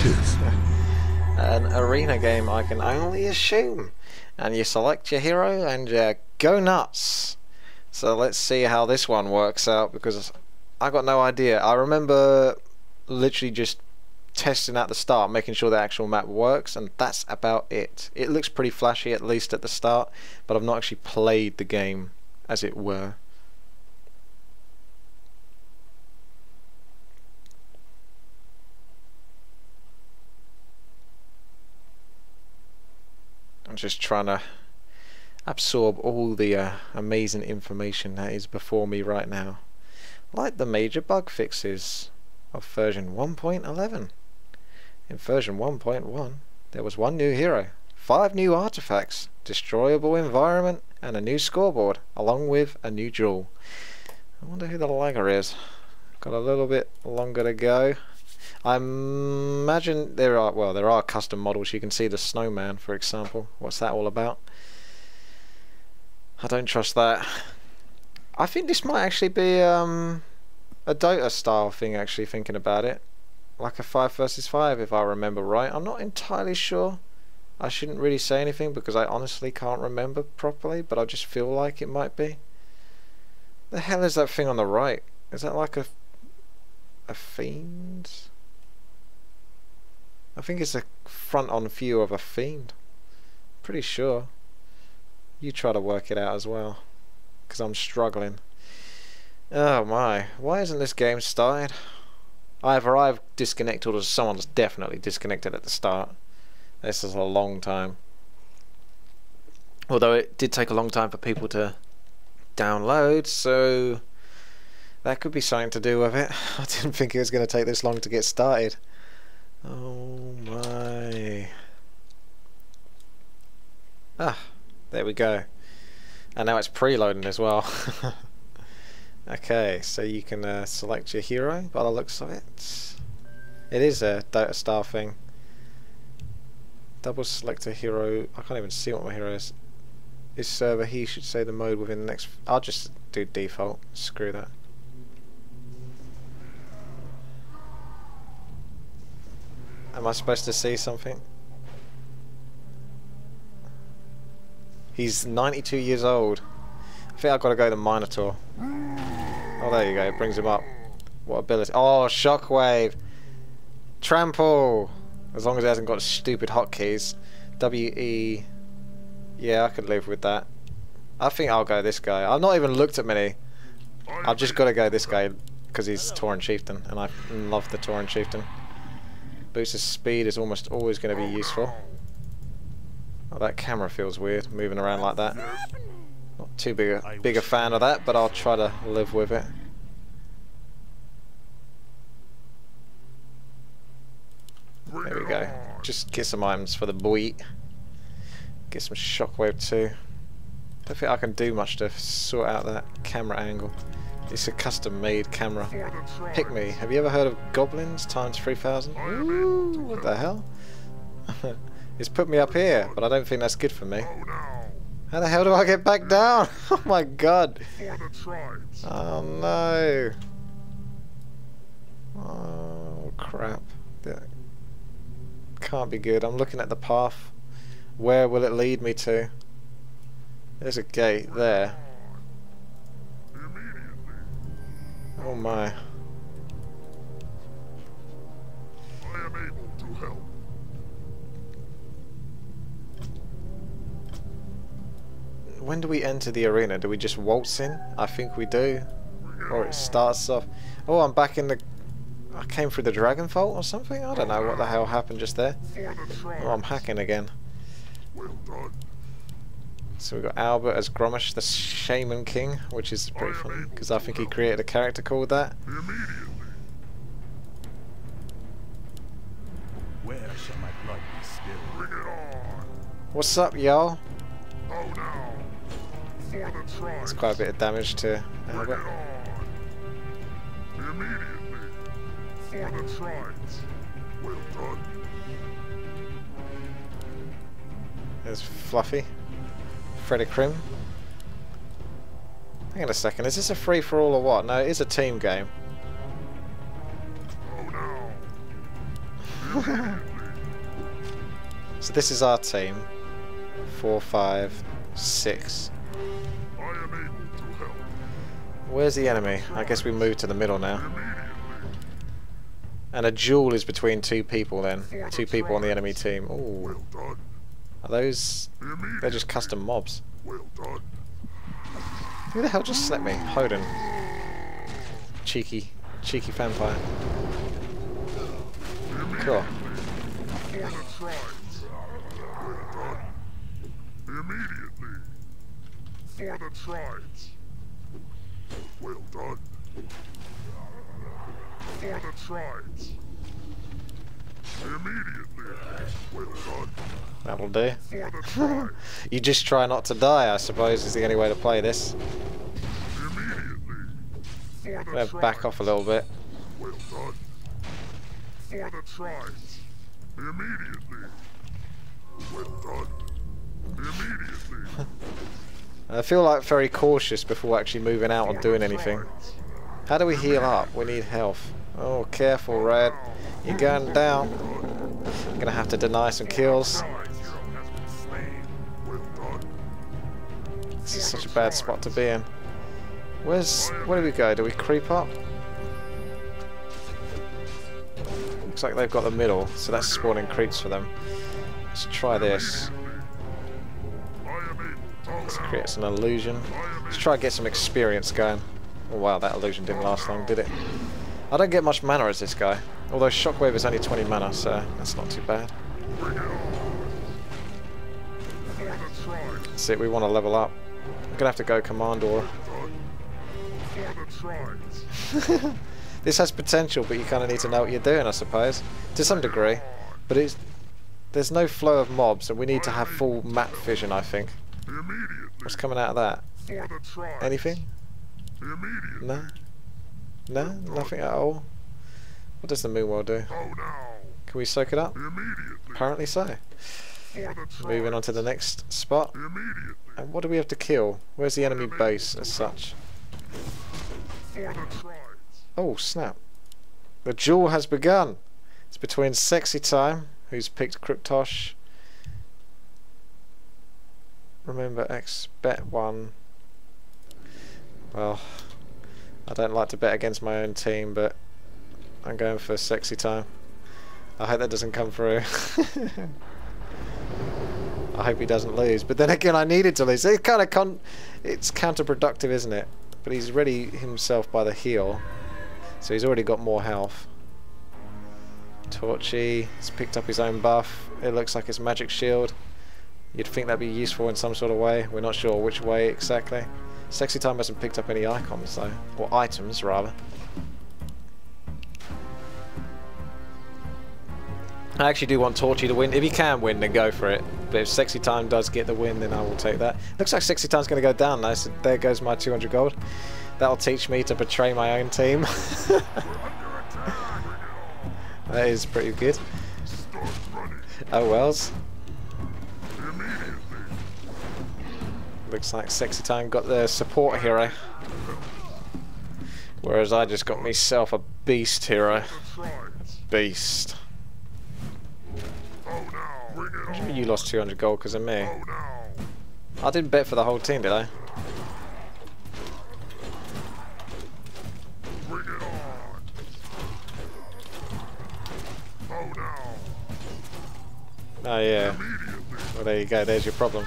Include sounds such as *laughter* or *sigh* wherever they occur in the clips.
it is. *laughs* An arena game, I can only assume. And you select your hero and you go nuts. So let's see how this one works out because I got no idea. I remember literally just testing at the start, making sure the actual map works, and that's about it. It looks pretty flashy at least at the start, but I've not actually played the game as it were. Just trying to absorb all the uh, amazing information that is before me right now. Like the major bug fixes of version 1.11. In version 1.1 there was one new hero, five new artifacts, destroyable environment and a new scoreboard along with a new jewel. I wonder who the lagger is. Got a little bit longer to go. I imagine there are well there are custom models. You can see the snowman, for example. What's that all about? I don't trust that. I think this might actually be um, a Dota style thing. Actually, thinking about it, like a five versus five, if I remember right. I'm not entirely sure. I shouldn't really say anything because I honestly can't remember properly, but I just feel like it might be. The hell is that thing on the right? Is that like a a fiend? I think it's a front-on view of a fiend. Pretty sure. You try to work it out as well, because I'm struggling. Oh my, why isn't this game started? Either I've disconnected or someone's definitely disconnected at the start. This is a long time. Although it did take a long time for people to download, so that could be something to do with it. *laughs* I didn't think it was going to take this long to get started. Oh my. Ah, there we go. And now it's preloading as well. *laughs* okay, so you can uh, select your hero by the looks of it. It is a Dota Star thing. Double select a hero. I can't even see what my hero is. Is server, he should say the mode within the next... I'll just do default. Screw that. Am I supposed to see something? He's 92 years old. I think I've got to go to Minotaur. Oh, there you go. It brings him up. What ability? Oh, Shockwave. Trample. As long as it hasn't got stupid hotkeys. W-E... Yeah, I could live with that. I think I'll go this guy. I've not even looked at many. I've just got to go this guy because he's Tauren Chieftain, and I love the Tauren Chieftain. Boost of speed is almost always going to be useful. Oh, that camera feels weird, moving around like that. Not too big a, big a fan of that, but I'll try to live with it. There we go. Just get some items for the boy. Get some shockwave too. Don't think I can do much to sort out that camera angle. It's a custom made camera. Pick me. Have you ever heard of goblins times 3000? Ooh, what the hell? *laughs* it's put me up here, but I don't think that's good for me. How the hell do I get back down? *laughs* oh my god. Oh no. Oh crap. That can't be good. I'm looking at the path. Where will it lead me to? There's a gate there. Oh my. I am able to help. When do we enter the arena? Do we just waltz in? I think we do. Or it starts off... Oh, I'm back in the... I came through the Dragon Vault or something? I don't know what the hell happened just there. Oh, I'm hacking again. Well done. So we've got Albert as Grommash, the Shaman King, which is pretty funny, because I think he created a character called that. Where shall my blood be spilled? Bring it on. What's up, y'all? Oh now. For the tribes. It's quite a bit of damage to Bring Albert. on. Immediately. For the tribes. Well done. There's Fluffy. Freddy Krim. Hang on a second, is this a free-for-all or what? No, it is a team game. Oh now. So this is our team. Four, five, six. I am able to help. Where's the enemy? I guess we move to the middle now. And a duel is between two people then. Two people on the enemy team. Ooh. Are those... They're just custom mobs. Well done. Who the hell just slept me? Hoden. Cheeky. Cheeky vampire. Cool. Immediately. For the tribes. Well done. For the tribes. Immediately. Well done. That'll do. For the tribes. You just try not to die, I suppose, is the only way to play this. Immediately. For I'm gonna back off a little bit. Well done. For the tribes. Immediately. Well done. Immediately. *laughs* I feel like very cautious before actually moving out and doing anything. How do we heal up? We need health. Oh, careful, Red. You're going down. I'm gonna have to deny some kills. This is such a bad spot to be in. Where's... Where do we go? Do we creep up? Looks like they've got the middle, so that's spawning creeps for them. Let's try this. This creates an illusion. Let's try and get some experience going. Oh wow, that illusion didn't last long, did it? I don't get much mana as this guy. Although Shockwave is only 20 mana, so that's not too bad. That's it, we want to level up. I'm gonna have to go Commandor. *laughs* This has potential, but you kind of need to know what you're doing, I suppose, to some degree. But it's there's no flow of mobs, and we need to have full map vision. I think. What's coming out of that? Anything? No. No, nothing at all. What does the moon Moonwell do? Can we soak it up? Apparently so. Moving on to the next spot. And what do we have to kill? Where's the enemy base as such? Oh, snap. The duel has begun. It's between Sexy Time, who's picked Kryptosh. Remember X bet one. Well, I don't like to bet against my own team, but I'm going for Sexy Time. I hope that doesn't come through. *laughs* I hope he doesn't lose. But then again, I needed to lose. It's kind of con it's counterproductive, isn't it? But he's ready himself by the heel. So he's already got more health. Torchy, has picked up his own buff. It looks like his magic shield. You'd think that'd be useful in some sort of way. We're not sure which way exactly. Sexy Time hasn't picked up any icons though. Or items, rather. I actually do want Torchy to win. If he can win, then go for it. But if Sexy Time does get the win, then I will take that. Looks like Sexy Time's going to go down so there goes my 200 gold. That'll teach me to betray my own team. *laughs* that is pretty good. Oh wells. Looks like Sexy Time got the support hero. Whereas I just got myself a beast hero. Beast. Now. Bring it. You lost 200 gold because of me. I didn't bet for the whole team, did I? Oh now. Oh yeah. Well there you go, there's your problem.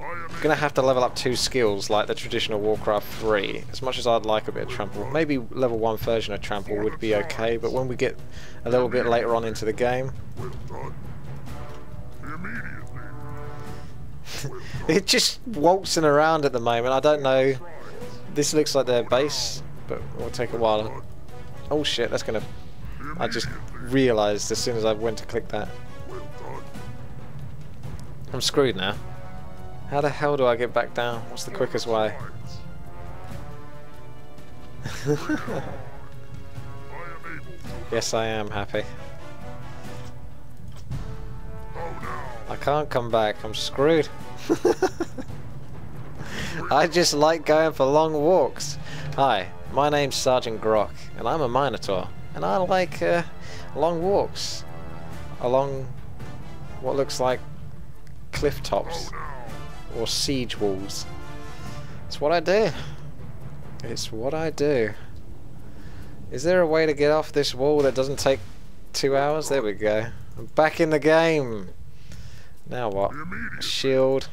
For the tribes. I am Gonna have to level up two skills like the traditional Warcraft 3. As much as I'd like a bit of trample. Maybe level 1 version of trample would be okay, but when we get a little bit later on into the game, *laughs* it's just waltzing around at the moment. I don't know. This looks like their base, but it'll take a while. Oh shit, that's gonna... I just realised as soon as I went to click that. I'm screwed now. How the hell do I get back down? What's the quickest way? *laughs* Yes, I am happy. I can't come back. I'm screwed. *laughs* I just like going for long walks. Hi, my name's Sergeant Grok, and I'm a Minotaur. And I like uh, long walks along what looks like cliff tops or siege walls. It's what I do. It's what I do. Is there a way to get off this wall that doesn't take two hours? There we go. I'm back in the game. Now what? Shield.